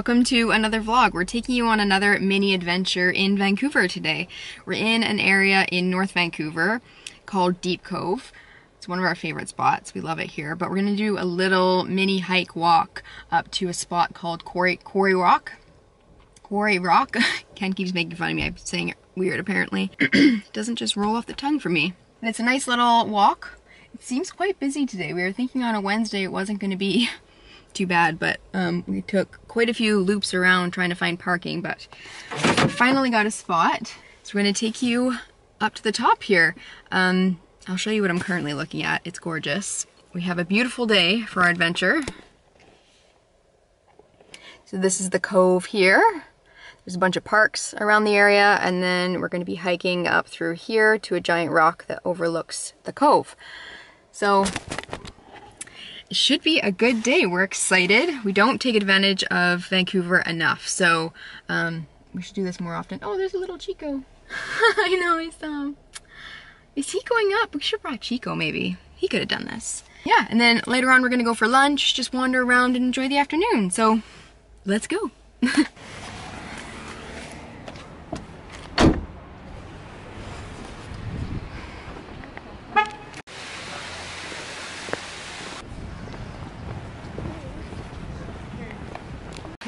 welcome to another vlog. We're taking you on another mini adventure in Vancouver today. We're in an area in North Vancouver called Deep Cove. It's one of our favorite spots. We love it here. But we're gonna do a little mini hike walk up to a spot called Quarry, Quarry Rock. Quarry Rock. Ken keeps making fun of me. I'm saying it weird apparently. it doesn't just roll off the tongue for me. And it's a nice little walk. It seems quite busy today. We were thinking on a Wednesday it wasn't gonna be too bad, but um, we took quite a few loops around trying to find parking, but finally got a spot. So we're gonna take you up to the top here. Um, I'll show you what I'm currently looking at. It's gorgeous. We have a beautiful day for our adventure. So this is the cove here. There's a bunch of parks around the area and then we're to be hiking up through here to a giant rock that overlooks the cove. So should be a good day. We're excited. We don't take advantage of Vancouver enough, so um, we should do this more often. Oh, there's a little Chico. I know, he's, um, is he going up? We should have brought Chico, maybe. He could have done this. Yeah, and then later on we're gonna go for lunch, just wander around and enjoy the afternoon. So, let's go.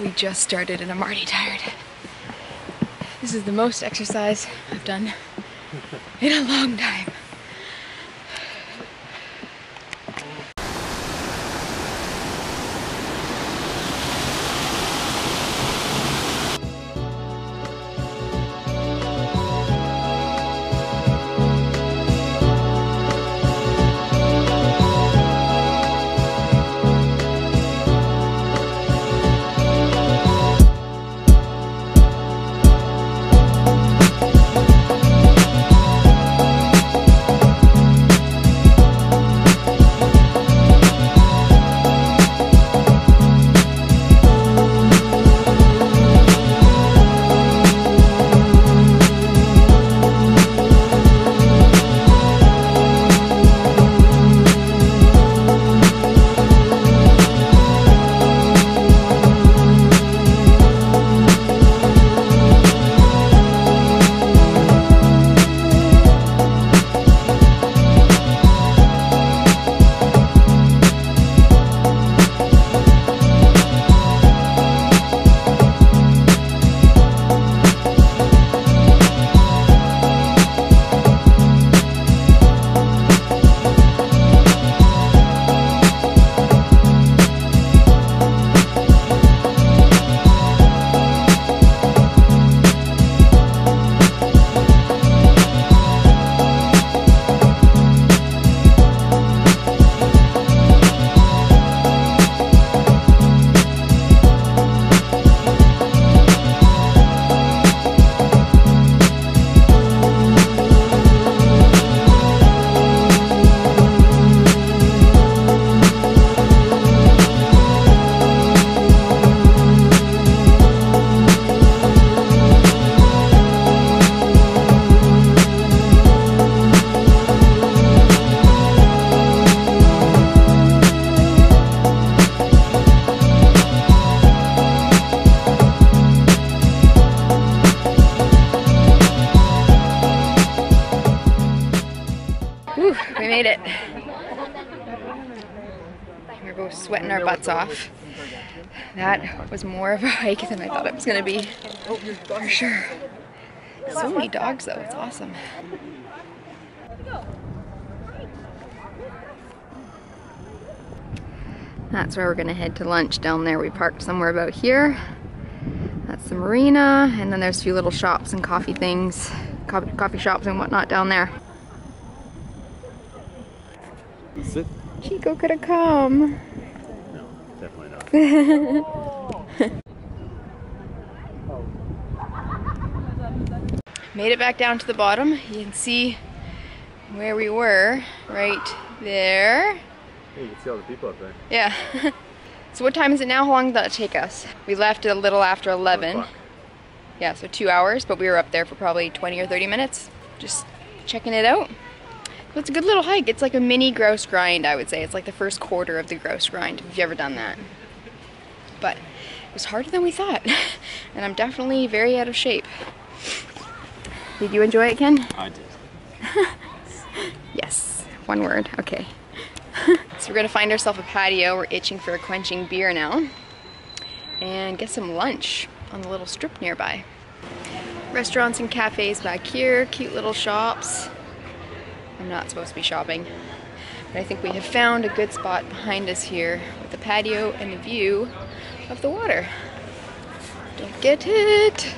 We just started and I'm already tired. This is the most exercise I've done in a long time. Whew, we made it. We're both sweating our butts off. That was more of a hike than I thought it was gonna be, for sure. So many dogs though, it's awesome. That's where we're gonna head to lunch down there. We parked somewhere about here. That's the marina, and then there's a few little shops and coffee things, coffee shops and whatnot down there. Sit. Chico could have come. No, definitely not. Made it back down to the bottom. You can see where we were right there. Hey, you can see all the people up there. Yeah. so what time is it now? How long did that take us? We left a little after 11. Yeah, so two hours, but we were up there for probably 20 or 30 minutes. Just checking it out. It's a good little hike. It's like a mini grouse grind, I would say. It's like the first quarter of the grouse grind, if you've ever done that. But it was harder than we thought. and I'm definitely very out of shape. Did you enjoy it, Ken? I did. Yes, one word, okay. so we're gonna find ourselves a patio. We're itching for a quenching beer now. And get some lunch on the little strip nearby. Restaurants and cafes back here, cute little shops. I'm not supposed to be shopping. But I think we have found a good spot behind us here with the patio and a view of the water. Don't get it.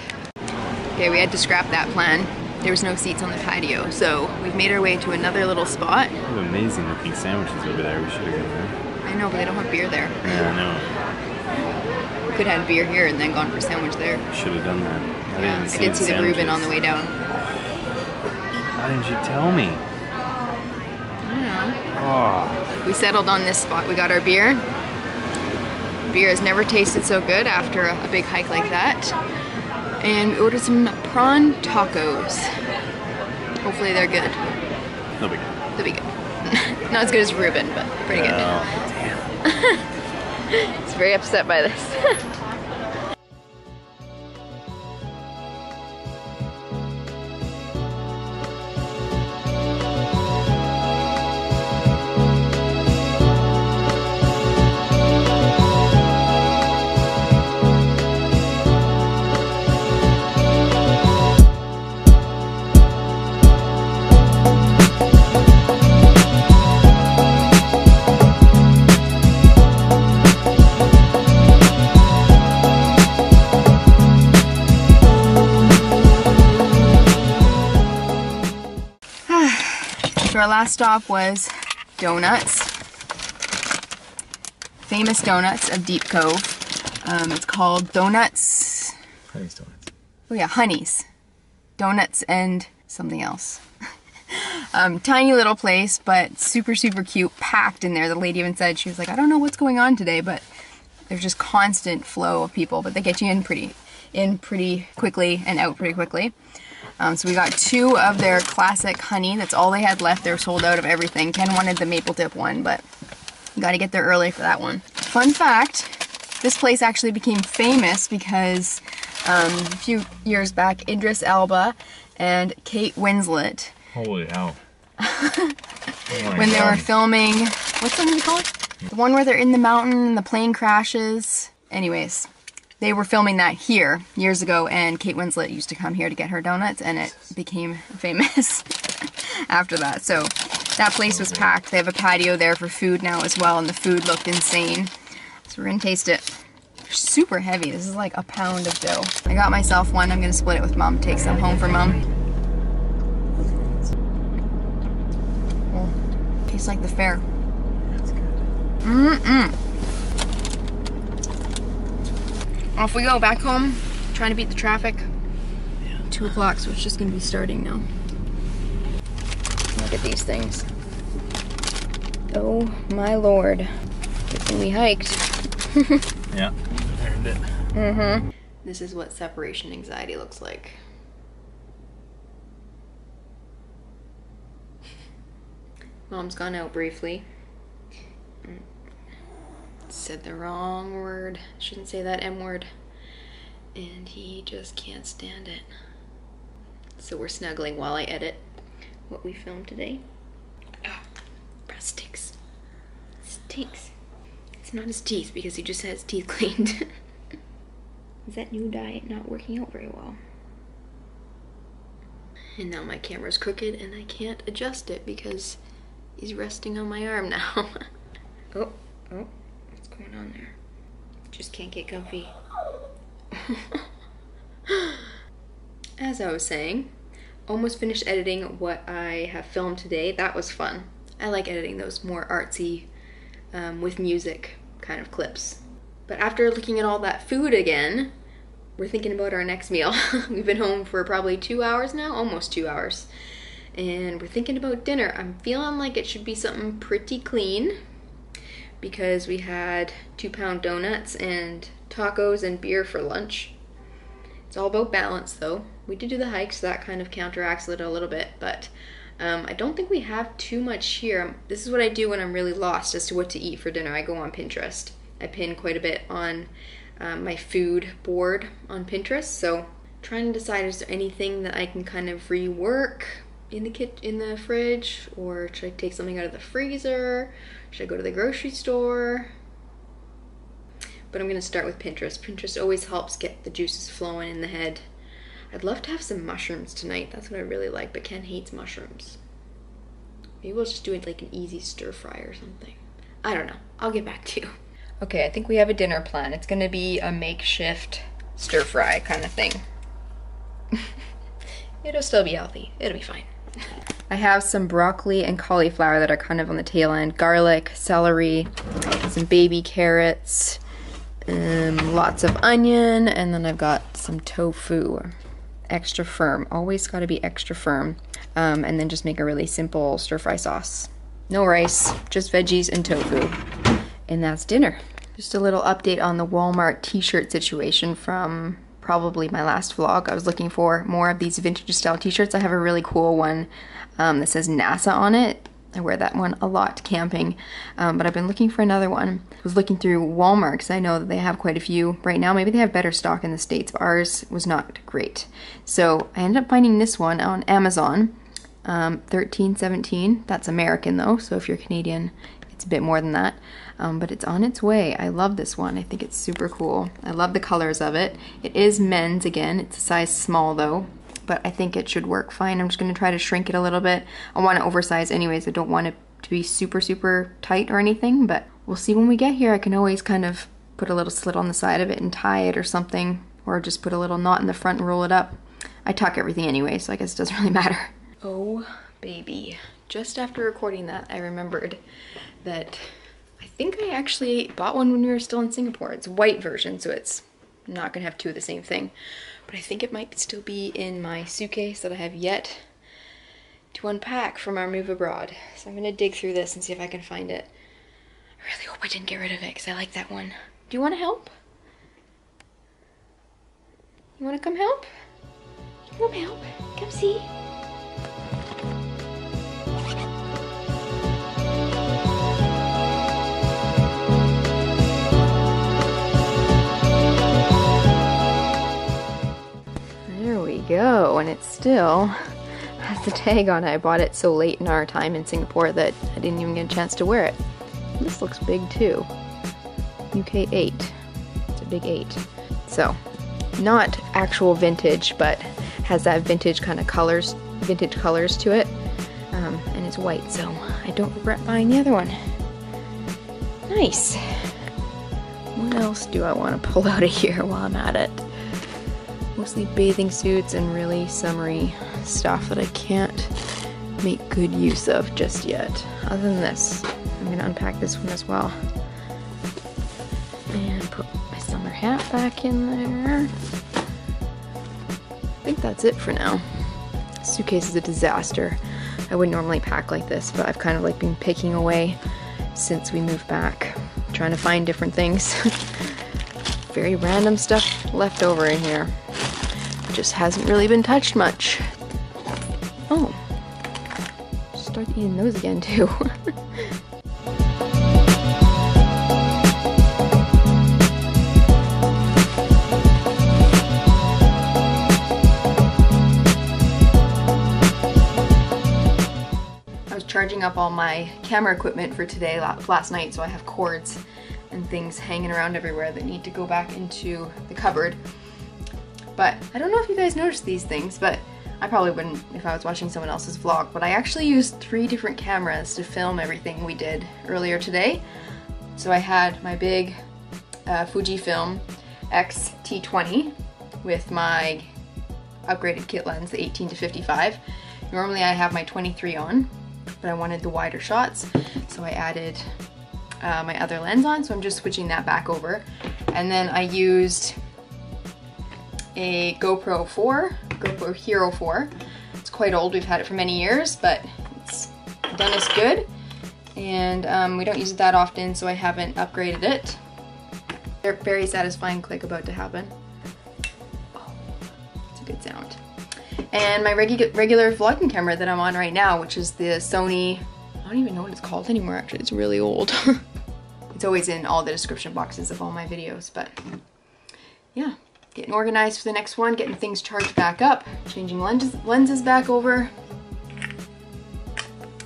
Okay, we had to scrap that plan. There was no seats on the patio, so we've made our way to another little spot. Amazing looking sandwiches over there. We should have gone there. I know, but they don't have beer there. Yeah, I know. We could have had beer here and then gone for a sandwich there. Should have done that. I Yeah, didn't I did see the Reuben on the way down. Why didn't you tell me? I don't know. Oh, We settled on this spot. We got our beer. Beer has never tasted so good after a, a big hike like that. And we ordered some prawn tacos. Hopefully they're good. no big deal. They'll be good. Not as good as Reuben, but pretty good. Oh, damn. He's very upset by this. last stop was Donuts. Famous donuts of Deep Cove. Um, it's called Donuts. Honey's donuts. Oh yeah, Honeys. Donuts and something else. um, tiny little place, but super, super cute, packed in there. The lady even said, she was like, I don't know what's going on today, but there's just constant flow of people, but they get you in pretty, in pretty quickly and out pretty quickly. Um, so we got two of their classic honey. That's all they had left. They were sold out of everything. Ken wanted the maple dip one, but you got to get there early for that one. Fun fact, this place actually became famous because um, a few years back, Idris Elba and Kate Winslet, Holy hell. when they were filming, what's the movie called? The one where they're in the mountain and the plane crashes. Anyways, they were filming that here years ago, and Kate Winslet used to come here to get her donuts, and it became famous after that. So that place was packed. They have a patio there for food now as well, and the food looked insane. So we're gonna taste it. They're super heavy. This is like a pound of dough. I got myself one. I'm gonna split it with mom. Take some home for mom. Oh, tastes like the fair. That's good. Mm-mm. Off we go back home, trying to beat the traffic. Two o'clock, so it's just gonna be starting now. Look at these things. Oh my lord. Good thing we hiked. Yeah. Earned it. Mm-hmm. This is what separation anxiety looks like. Mom's gone out briefly. Said the wrong word. Shouldn't say that M word. And he just can't stand it. So we're snuggling while I edit what we filmed today. Ah. Oh, breath stinks. Stinks. It's not his teeth because he just had his teeth cleaned. Is that new diet not working out very well? And now my camera's crooked and I can't adjust it because he's resting on my arm now. oh, oh, going on there? Just can't get comfy. As I was saying, almost finished editing what I have filmed today. That was fun. I like editing those more artsy, um, with music kind of clips. But after looking at all that food again, we're thinking about our next meal. We've been home for probably two hours now, almost two hours. And we're thinking about dinner. I'm feeling like it should be something pretty clean because we had two pound donuts and tacos and beer for lunch. It's all about balance though. We did do the hike, so that kind of counteracts it a little bit, but um, I don't think we have too much here. This is what I do when I'm really lost as to what to eat for dinner. I go on Pinterest. I pin quite a bit on um, my food board on Pinterest. So trying to decide is there anything that I can kind of rework in the kit in the fridge, or should I take something out of the freezer? Should I go to the grocery store? But I'm gonna start with Pinterest. Pinterest always helps get the juices flowing in the head. I'd love to have some mushrooms tonight. That's what I really like, but Ken hates mushrooms. Maybe we'll just do it like an easy stir fry or something. I don't know. I'll get back to you. Okay, I think we have a dinner plan. It's gonna be a makeshift stir fry kind of thing. It'll still be healthy. It'll be fine. I have some broccoli and cauliflower that are kind of on the tail end, garlic, celery, some baby carrots, um, lots of onion, and then I've got some tofu, extra firm. Always got to be extra firm. Um, and then just make a really simple stir fry sauce. No rice, just veggies and tofu. And that's dinner. Just a little update on the Walmart t-shirt situation from probably my last vlog. I was looking for more of these vintage style t-shirts. I have a really cool one um, that says NASA on it. I wear that one a lot camping, um, but I've been looking for another one. I was looking through Walmart because I know that they have quite a few right now. Maybe they have better stock in the States, ours was not great. So I ended up finding this one on Amazon, um, 1317. That's American though, so if you're Canadian, it's a bit more than that. Um, but it's on its way. I love this one. I think it's super cool. I love the colors of it. It is men's again. It's a size small though, but I think it should work fine. I'm just going to try to shrink it a little bit. I want to oversize anyways. I don't want it to be super, super tight or anything, but we'll see when we get here. I can always kind of put a little slit on the side of it and tie it or something, or just put a little knot in the front and roll it up. I tuck everything anyway, so I guess it doesn't really matter. Oh, baby. Just after recording that, I remembered that I think I actually bought one when we were still in Singapore. It's white version, so it's not gonna have two of the same thing. But I think it might still be in my suitcase that I have yet to unpack from our move abroad. So I'm gonna dig through this and see if I can find it. I really hope I didn't get rid of it because I like that one. Do you wanna help? You wanna come help? Come help. Come see. Go, and it still has the tag on it. I bought it so late in our time in Singapore that I didn't even get a chance to wear it. This looks big too. UK 8. It's a big 8. So, not actual vintage, but has that vintage kind of colors, vintage colors to it. Um, and it's white, so I don't regret buying the other one. Nice. What else do I want to pull out of here while I'm at it? Mostly bathing suits and really summery stuff that I can't make good use of just yet. Other than this, I'm gonna unpack this one as well. And put my summer hat back in there. I think that's it for now. Suitcase is a disaster. I wouldn't normally pack like this, but I've kind of like been picking away since we moved back, trying to find different things. Very random stuff left over in here. Just hasn't really been touched much. Oh, start eating those again too. I was charging up all my camera equipment for today last night, so I have cords and things hanging around everywhere that need to go back into the cupboard. But I don't know if you guys noticed these things, but I probably wouldn't if I was watching someone else's vlog, but I actually used three different cameras to film everything we did earlier today. So I had my big uh, Fujifilm X-T20 with my upgraded kit lens, the 18 to 55. Normally I have my 23 on, but I wanted the wider shots, so I added uh, my other lens on, so I'm just switching that back over. And then I used a GoPro 4, GoPro Hero 4. It's quite old, we've had it for many years, but it's done us good. And um, we don't use it that often, so I haven't upgraded it. Very satisfying click about to happen. Oh, it's a good sound. And my regu regular vlogging camera that I'm on right now, which is the Sony, I don't even know what it's called anymore actually, it's really old. it's always in all the description boxes of all my videos, but yeah, getting organized for the next one, getting things charged back up, changing lenses, lenses back over.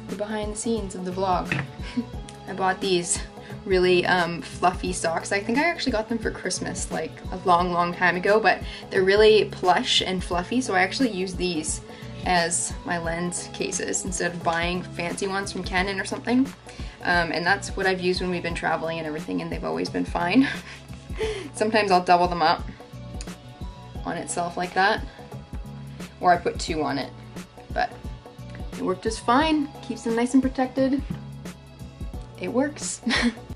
The behind the scenes of the vlog. I bought these really um, fluffy socks. I think I actually got them for Christmas like a long, long time ago, but they're really plush and fluffy, so I actually use these as my lens cases instead of buying fancy ones from Canon or something. Um, and that's what I've used when we've been traveling and everything, and they've always been fine. Sometimes I'll double them up on itself like that, or I put two on it, but it worked just fine. Keeps them nice and protected. It works.